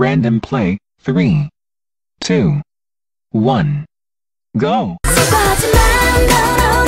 Random play. Three, two, one, go. 1, go!